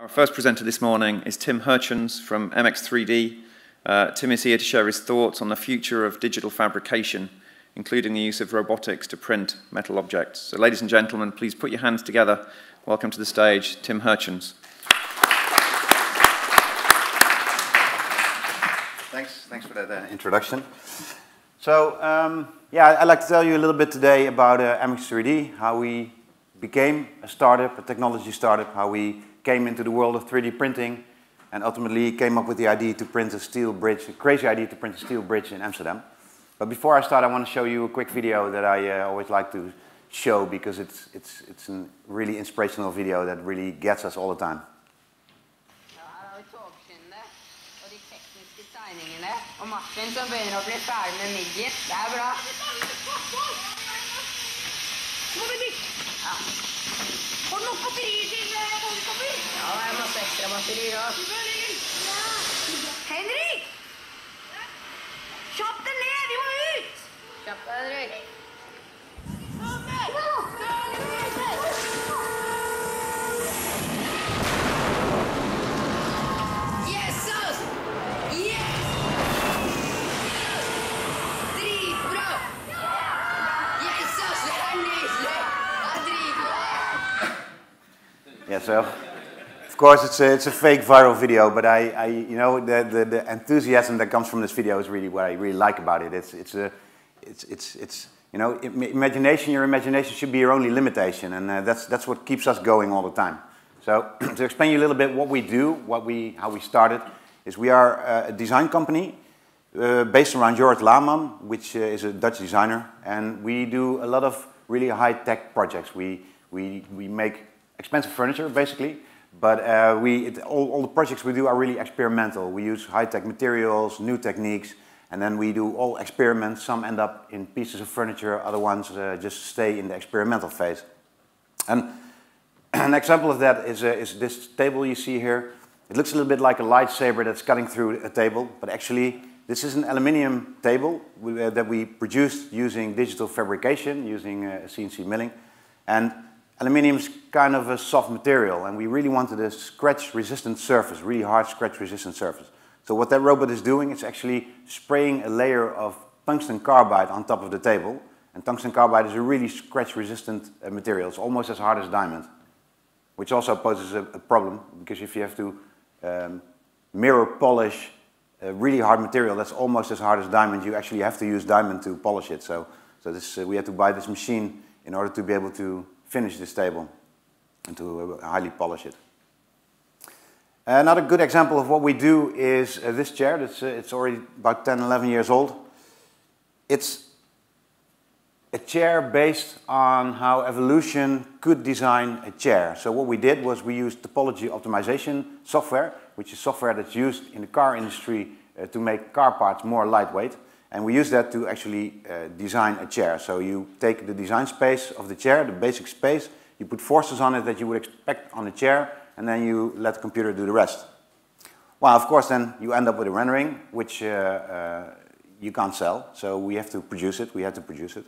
Our first presenter this morning is Tim Geurtjens from MX3D. Uh, Tim is here to share his thoughts on the future of digital fabrication, including the use of robotics to print metal objects. So ladies and gentlemen, please put your hands together. Welcome to the stage, Tim Geurtjens. Thanks, thanks for that uh, introduction. So, um, yeah, I'd like to tell you a little bit today about uh, MX3D, how we became a startup, a technology startup, how we came into the world of 3D printing and ultimately came up with the idea to print a steel bridge, a crazy idea to print a steel bridge in Amsterdam. But before I start, I want to show you a quick video that I uh, always like to show because it's, it's, it's a really inspirational video that really gets us all the time. Og Martin som begynner å bli ferdig med midget. Det er bra. Ja. Får du nok batterier til boligkopper? Ja, det er masse ekstra batterier òg. Henrik! Kjapp deg ned! Vi må ut! Kjapp deg, Henrik. Yeah, so of course it's a, it's a fake viral video, but I, I you know, the, the, the, enthusiasm that comes from this video is really what I really like about it. It's, it's, a, it's, it's, it's you know, imagination, your imagination should be your only limitation, and uh, that's, that's what keeps us going all the time. So to explain you a little bit what we do, what we, how we started, is we are uh, a design company uh, based around Joris Laarman, which uh, is a Dutch designer, and we do a lot of really high-tech projects. We, we, we make expensive furniture, basically. But uh, we, it, all, all, the projects we do are really experimental. We use high-tech materials, new techniques, and then we do all experiments. Some end up in pieces of furniture, other ones uh, just stay in the experimental phase. And an example of that is, uh, is this table you see here. It looks a little bit like a lightsaber that's cutting through a table, but actually this is an aluminium table we, uh, that we produced using digital fabrication, using CNC uh, milling. And Aluminium is kind of a soft material and we really wanted a scratch resistant surface, really hard scratch resistant surface. So what that robot is doing is actually spraying a layer of tungsten carbide on top of the table. And tungsten carbide is a really scratch resistant uh, material. It's almost as hard as diamond, which also poses a, a problem because if you have to um, mirror polish a really hard material that's almost as hard as diamond, you actually have to use diamond to polish it. So, so this, uh, we had to buy this machine in order to be able to finish this table and to uh, highly polish it. Another good example of what we do is uh, this chair. That's, uh, it's already about 10, 11 years old. It's a chair based on how evolution could design a chair. So what we did was we used topology optimization software, which is software that's used in the car industry uh, to make car parts more lightweight. And we use that to actually uh, design a chair. So you take the design space of the chair, the basic space, you put forces on it that you would expect on a chair, and then you let the computer do the rest. Well, of course, then you end up with a rendering, which uh, uh, you can't sell. So we have to produce it. We had to produce it.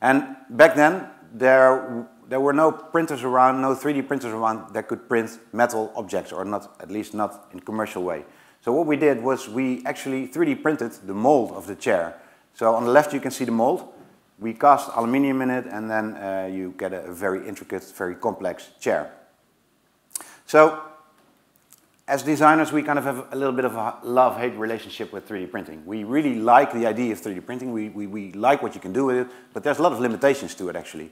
And back then, there, there were no printers around, no 3D printers around that could print metal objects, or not, at least not in commercial way. So what we did was we actually 3D printed the mold of the chair. So on the left you can see the mold. We cast aluminium in it and then uh, you get a very intricate, very complex chair. So as designers we kind of have a little bit of a love-hate relationship with 3D printing. We really like the idea of 3D printing, we, we, we like what you can do with it, but there's a lot of limitations to it actually.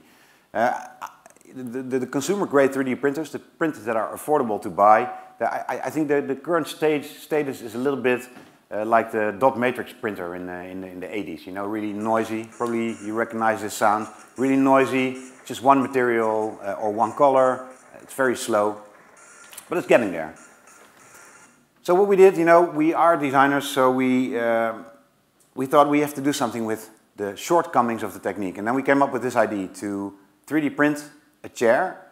Uh, the, the, the consumer-grade 3D printers, the printers that are affordable to buy, I, I think the, the current stage status is a little bit uh, like the dot matrix printer in, uh, in, in, the 80s, you know, really noisy. Probably you recognize this sound. Really noisy, just one material uh, or one color. It's very slow, but it's getting there. So what we did, you know, we are designers, so we, uh, we thought we have to do something with the shortcomings of the technique. And then we came up with this idea to 3D print a chair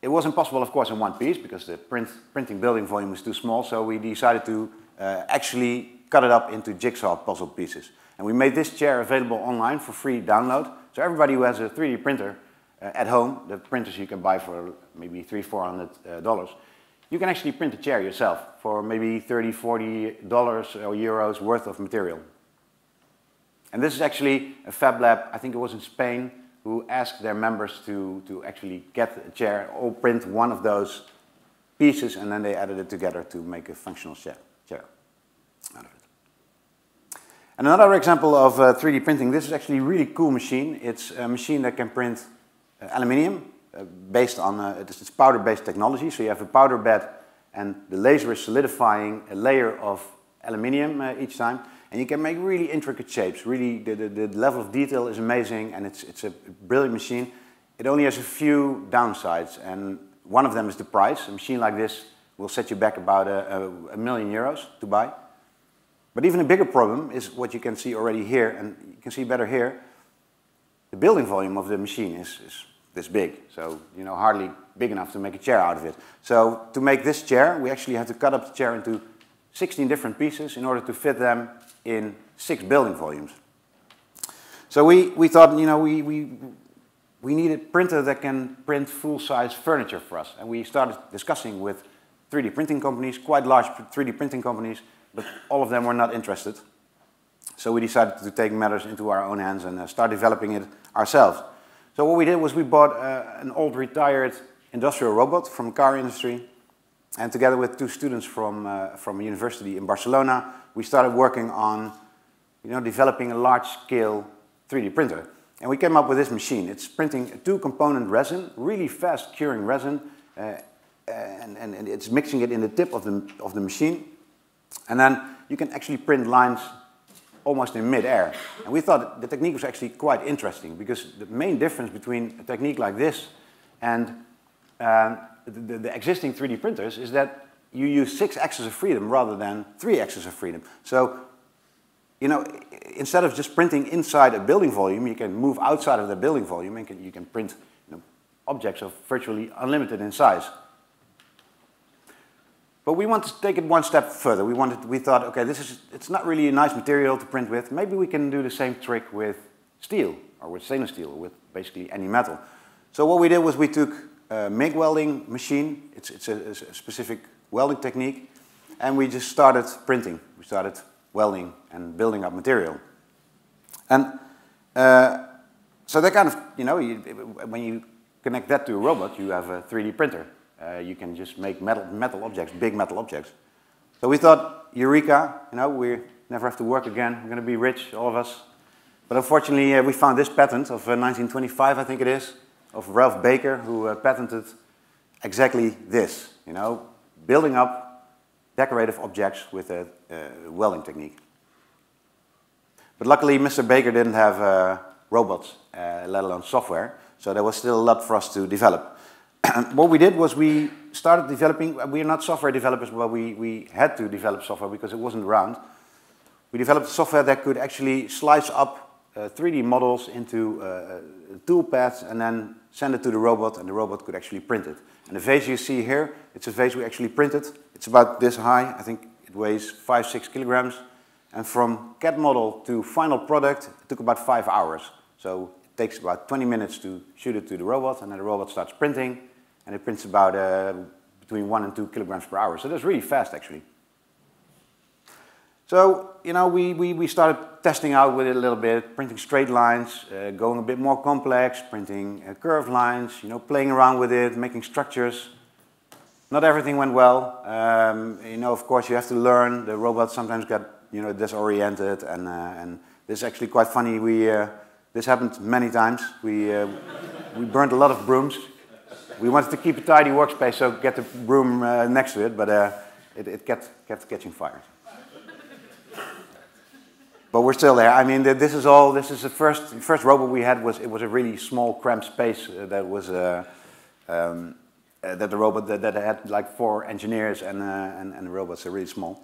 it wasn't possible, of course, in one piece because the print, printing building volume was too small, so we decided to uh, actually cut it up into jigsaw puzzle pieces. And we made this chair available online for free download. So everybody who has a 3D printer uh, at home, the printers you can buy for maybe three, four hundred uh, dollars, you can actually print a chair yourself for maybe 30, 40 dollars or euros worth of material. And this is actually a Fab Lab, I think it was in Spain, who asked their members to, to actually get a chair or print one of those pieces and then they added it together to make a functional chair, out of it. And another example of uh, 3D printing, this is actually a really cool machine. It's a machine that can print uh, aluminium uh, based on, uh, it's powder-based technology. So you have a powder bed and the laser is solidifying a layer of aluminium uh, each time. And you can make really intricate shapes. Really, the, the, the, level of detail is amazing and it's, it's a brilliant machine. It only has a few downsides and one of them is the price. A machine like this will set you back about a, a, a million euros to buy. But even a bigger problem is what you can see already here, and you can see better here. The building volume of the machine is, is this big, so you know hardly big enough to make a chair out of it. So to make this chair, we actually have to cut up the chair into 16 different pieces in order to fit them in six building volumes. So we, we thought, you know, we, we, we need a printer that can print full-size furniture for us. And we started discussing with 3D printing companies, quite large 3D printing companies, but all of them were not interested. So we decided to take matters into our own hands and uh, start developing it ourselves. So what we did was we bought uh, an old retired industrial robot from the car industry. And together with two students from, uh, from a university in Barcelona, we started working on you know, developing a large-scale 3D printer. And we came up with this machine. It's printing a two-component resin, really fast curing resin, uh, and, and, and, it's mixing it in the tip of the, of the machine. And then you can actually print lines almost in mid-air. And we thought the technique was actually quite interesting because the main difference between a technique like this and uh, the, the, existing 3D printers is that you use six axes of freedom rather than three axes of freedom. So you know, instead of just printing inside a building volume, you can move outside of the building volume and can, you can print you know, objects of virtually unlimited in size. But we want to take it one step further. We, wanted, we thought, okay, this is, it's not really a nice material to print with. Maybe we can do the same trick with steel, or with stainless steel, or with basically any metal. So what we did was we took a MIG welding machine, it's, it's a, a specific welding technique, and we just started printing. We started welding and building up material. And uh, so that kind of, you know, you, when you connect that to a robot, you have a 3D printer. Uh, you can just make metal, metal objects, big metal objects. So we thought, Eureka, you know, we never have to work again. We're going to be rich, all of us. But unfortunately, uh, we found this patent of 1925, uh, I think it is, of Ralph Baker, who uh, patented exactly this, you know, building up decorative objects with a, welding technique. But luckily, Mr. Baker didn't have uh, robots, uh, let alone software, so there was still a lot for us to develop. what we did was we started developing, we are not software developers, but we, we had to develop software because it wasn't around. We developed software that could actually slice up uh, 3D models into uh, uh, tool paths and then send it to the robot, and the robot could actually print it. And the vase you see here, it's a vase we actually printed. It's about this high. I think it weighs five, six kilograms. And from CAD model to final product, it took about five hours. So it takes about 20 minutes to shoot it to the robot, and then the robot starts printing, and it prints about uh, between one and two kilograms per hour. So that's really fast, actually. So, you know, we, we, we started testing out with it a little bit, printing straight lines, uh, going a bit more complex, printing uh, curved lines, you know, playing around with it, making structures. Not everything went well. Um, you know, of course, you have to learn. The robot sometimes got, you know, disoriented, and, uh, and this is actually quite funny. We, uh, this happened many times. We, uh, we burned a lot of brooms. We wanted to keep a tidy workspace, so get the broom uh, next to it, but it, it kept, kept catching fire but we're still there. I mean, this is all. This is the first first robot we had was it was a really small cramped space uh, that was uh, um, uh, that the robot that, that, had like four engineers and, uh, and and the robots are really small.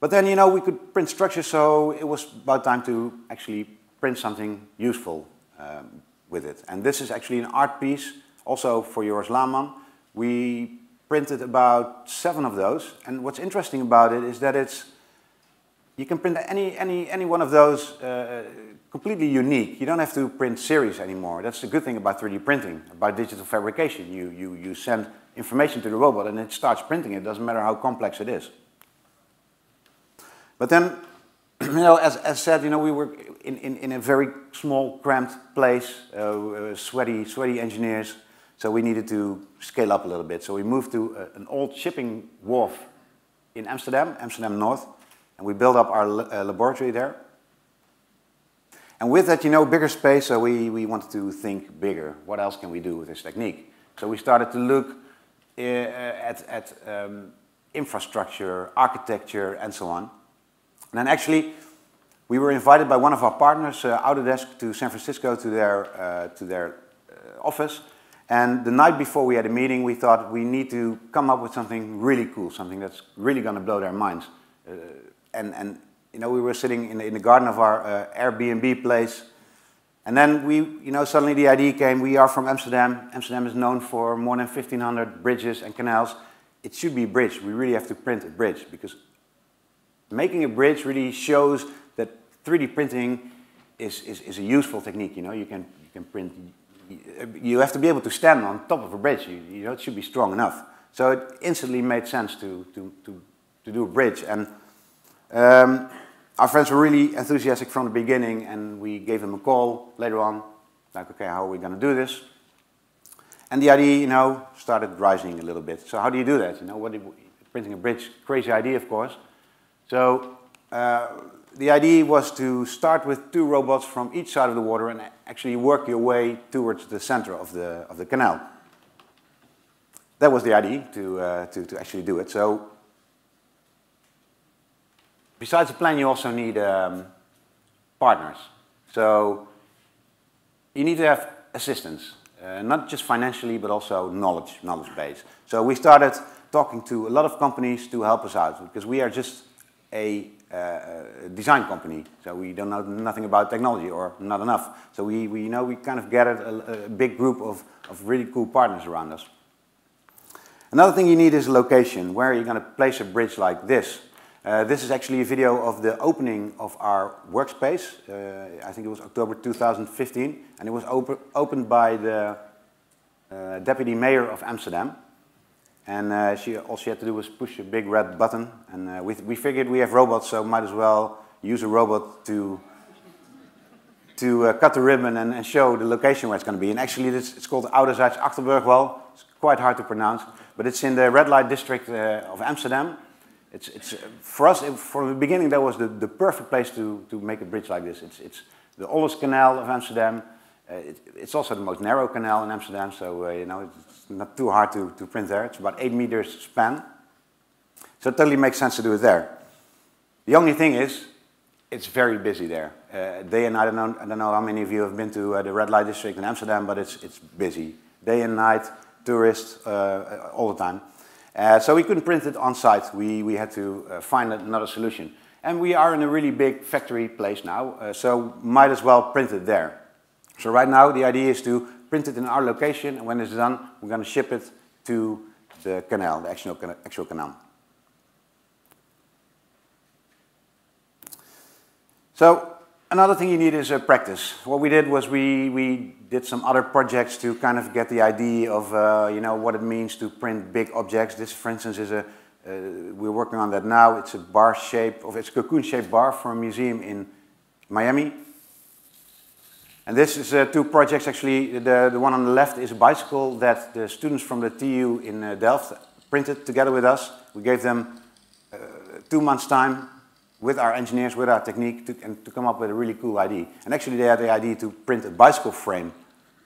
But then you know we could print structures, so it was about time to actually print something useful um, with it. And this is actually an art piece, also for Joris Laarman. We printed about seven of those, and what's interesting about it is that it's you can print any, any, any one of those uh, completely unique. You don't have to print series anymore. That's the good thing about 3D printing, about digital fabrication. You, you, you send information to the robot and it starts printing. It doesn't matter how complex it is. But then, you know, as, as said, you know, we were in, in, in a very small, cramped place, uh, uh sweaty, sweaty engineers, so we needed to scale up a little bit. So we moved to a, uh, an old shipping wharf in Amsterdam, Amsterdam North, and we built up our uh, laboratory there. And with that, you know, bigger space, so we, we wanted to think bigger. What else can we do with this technique? So we started to look uh, at, at um, infrastructure, architecture, and so on. And then actually, we were invited by one of our partners, uh, Autodesk, to San Francisco to their, uh, to their uh, office. And the night before we had a meeting, we thought we need to come up with something really cool, something that's really going to blow their minds. And, and you know, we were sitting in the, in the garden of our uh, Airbnb place. And then we, you know, suddenly the idea came, we are from Amsterdam. Amsterdam is known for more than 1,500 bridges and canals. It should be a bridge. We really have to print a bridge because making a bridge really shows that 3D printing is, is, is a useful technique. You know, you can, you can print, you have to be able to stand on top of a bridge. You, you know, it should be strong enough. So it instantly made sense to, to, to, to do a bridge. And um, our friends were really enthusiastic from the beginning and we gave them a call later on, like, okay, how are we going to do this? And the idea, you know, started rising a little bit. So how do you do that? You know, what did, printing a bridge, crazy idea, of course. So uh, the idea was to start with two robots from each side of the water and actually work your way towards the center of the, of the canal. That was the idea, to, uh, to, to actually do it. So besides the plan, you also need um, partners. So you need to have assistance, uh, not just financially, but also knowledge, knowledge base. So we started talking to a lot of companies to help us out because we are just a uh, design company, so we don't know nothing about technology or not enough. So we, we you know we kind of gathered a, a big group of, of really cool partners around us. Another thing you need is a location. Where are you going to place a bridge like this? Uh, this is actually a video of the opening of our workspace. Uh, I think it was October 2015, and it was op opened by the uh, deputy mayor of Amsterdam. And uh, she, all she had to do was push a big red button. And uh, we, we figured we have robots, so might as well use a robot to, to uh, cut the ribbon and, and, show the location where it's going to be. And actually, this, it's called Oudezijds Achterburgwal. It's quite hard to pronounce, but it's in the red light district of Amsterdam. It's, it's, uh, for us, from the beginning, that was the, the perfect place to, to make a bridge like this. It's, it's the oldest canal of Amsterdam. Uh, it, it's also the most narrow canal in Amsterdam, so you know, it's not too hard to, to print there. It's about eight meters span. So it totally makes sense to do it there. The only thing is, it's very busy there. Uh, day and night, I don't, know, I don't know how many of you have been to uh, the red light district in Amsterdam, but it's, it's busy. Day and night, tourists uh, all the time. Uh, so we couldn't print it on site. We, we had to uh, find another solution. And we are in a really big factory place now, uh, so might as well print it there. So right now the idea is to print it in our location, and when it's done, we're going to ship it to the canal, the actual, actual canal. So another thing you need is a practice. What we did was we, we did some other projects to kind of get the idea of uh, you know what it means to print big objects. This, for instance, is a uh, we're working on that now. It's a bar shape, of it's a cocoon-shaped bar for a museum in Miami. And this is uh, two projects actually. The, the one on the left is a bicycle that the students from the TU in uh, Delft printed together with us. We gave them uh, two months time with our engineers, with our technique, to, and to come up with a really cool idea. And actually they had the idea to print a bicycle frame,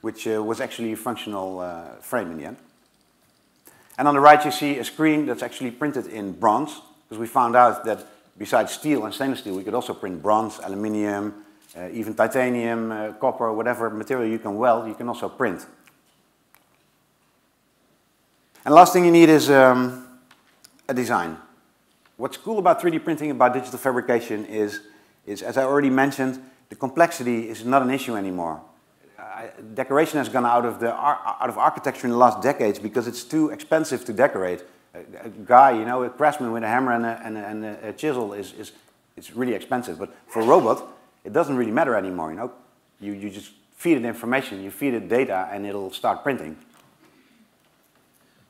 which uh, was actually a functional uh, frame in the end. And on the right you see a screen that's actually printed in bronze, because we found out that besides steel and stainless steel, we could also print bronze, aluminium, uh, even titanium, uh, copper, whatever material you can weld, you can also print. And last thing you need is um, a design. What's cool about 3D printing, about digital fabrication is, is, as I already mentioned, the complexity is not an issue anymore. Uh, decoration has gone out of, the, out of architecture in the last decades because it's too expensive to decorate. A, a guy, you know, a craftsman with a hammer and a, and a, and a chisel is, is it's really expensive. But for a robot, it doesn't really matter anymore, you know. You, you just feed it information, you feed it data, and it'll start printing.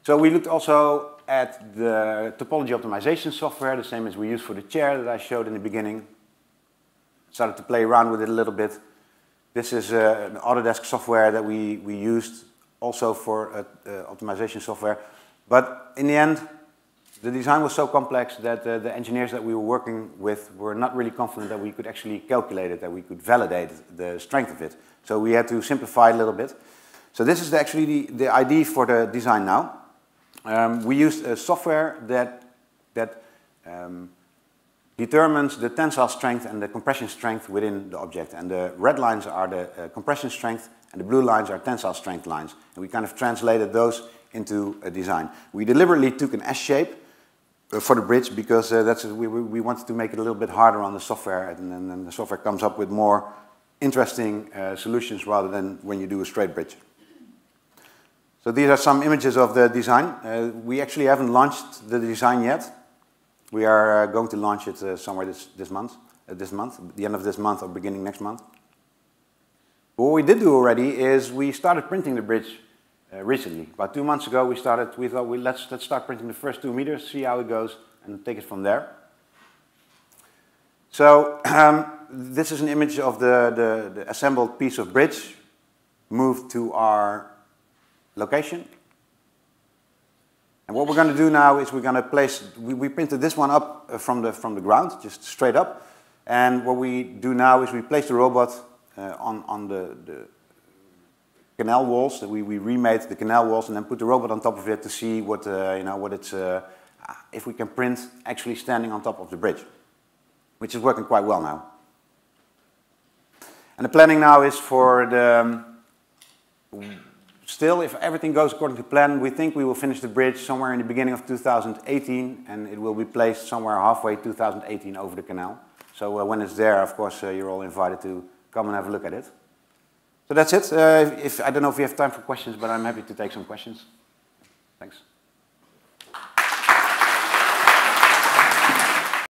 So we looked also at the topology optimization software, the same as we use for the chair that I showed in the beginning. Started to play around with it a little bit. This is uh, an Autodesk software that we, we used also for uh, uh, optimization software. But in the end, the design was so complex that uh, the engineers that we were working with were not really confident that we could actually calculate it, that we could validate the strength of it. So we had to simplify it a little bit. So this is the, actually the, the ID for the design now. Um, we used a software that, that um, determines the tensile strength and the compression strength within the object. And the red lines are the uh, compression strength and the blue lines are tensile strength lines. And we kind of translated those into a design. We deliberately took an S shape uh, for the bridge because uh, that's, we, we wanted to make it a little bit harder on the software and then the software comes up with more interesting uh, solutions rather than when you do a straight bridge. So these are some images of the design. Uh, we actually haven't launched the design yet. We are uh, going to launch it uh, somewhere this, this month, uh, this month, the end of this month or beginning next month. What we did do already is we started printing the bridge uh, recently. About two months ago we started, we thought we, let's, let's start printing the first two meters, see how it goes, and take it from there. So um, this is an image of the, the, the assembled piece of bridge moved to our location. And what we're going to do now is we're going to place, we, we printed this one up uh, from the, from the ground, just straight up. And what we do now is we place the robot uh, on, on the, the canal walls. We, we remade the canal walls and then put the robot on top of it to see what, uh, you know, what it's, uh, if we can print actually standing on top of the bridge, which is working quite well now. And the planning now is for the, um, Still, if everything goes according to plan, we think we will finish the bridge somewhere in the beginning of 2018 and it will be placed somewhere halfway 2018 over the canal. So uh, when it's there, of course, uh, you're all invited to come and have a look at it. So that's it. Uh, if, I don't know if we have time for questions, but I'm happy to take some questions. Thanks.